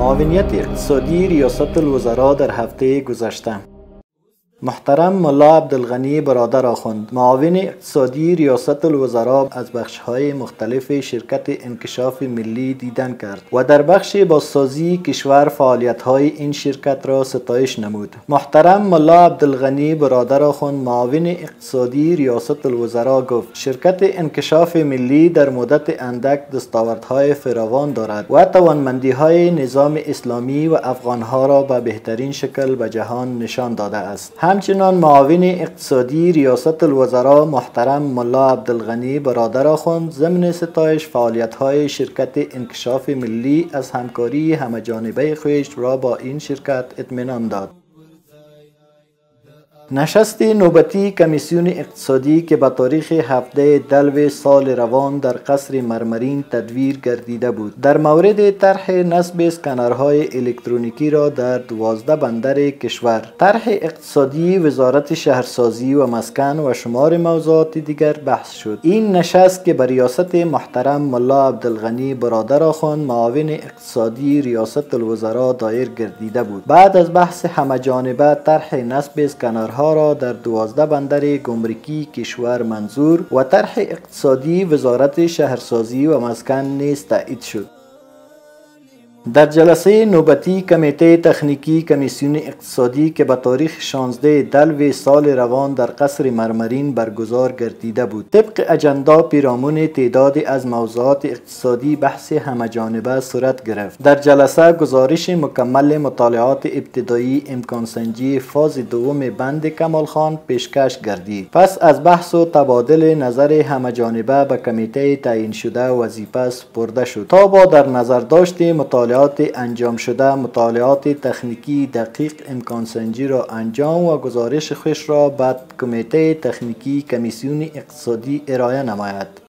معاونیت اقتصادی ریاست الوزراء در هفته گذشته. محترم ملا عبدالغنی برادر آخوند. معاون اقتصادی ریاست الوزراء از بخش های مختلف شرکت انکشاف ملی دیدن کرد و در بخش بازسازی کشور فعالیت های این شرکت را ستایش نمود. محترم ملا عبدالغنی برادر آخوند معاون اقتصادی ریاست الوزراء گفت شرکت انکشاف ملی در مدت اندک دستاوردهای فراوان دارد و توانمندی های نظام اسلامی و افغانها را به بهترین شکل به جهان نشان داده است. همچنان معاون اقتصادی ریاست الوزراء محترم ملا عبدالغنی برادر آخوند ضمن ستایش فعالیت های شرکت انکشاف ملی از همکاری همه جانبه خویش را با این شرکت اطمینان داد. نشست نوبتی کمیسیون اقتصادی که به تاریخ هفته دلو سال روان در قصر مرمرین تدویر گردیده بود. در مورد طرح نصب اسکنرهای الکترونیکی را در دوازده بندر کشور. طرح اقتصادی وزارت شهرسازی و مسکن و شمار موضوعات دیگر بحث شد. این نشست که به ریاست محترم ملا عبدالغنی برادر آخوان معاون اقتصادی ریاست الوزراء دایر گردیده بود. بعد از بحث همه جانبه طرح نصب اسکنرها را در دوازده بندر گمرکی کشور منظور و طرح اقتصادی وزارت شهرسازی و مسکن نیز تایید شد. در جلسه نوبتی کمیته تکنیکی کمیسیون اقتصادی که به تاریخ 16 دلو سال روان در قصر مرمرین برگزار گردیده بود. طبق اجندا پیرامون تعدادی از موضوعات اقتصادی بحث همه جانبه صورت گرفت. در جلسه گزارش مکمل مطالعات ابتدایی امکان سنجی فاز دوم بند کمال خان پیشکش گردید. پس از بحث و تبادل نظر همه جانبه به کمیته تعیین شده وظیفه سپرده شد. تا با در نظر داشت مطالعات مطالعات انجام شده مطالعات تکنیکی دقیق امکان سنجی را انجام و گزارش خوش را به کمیته تکنیکی کمیسیون اقتصادی ارائه نماید.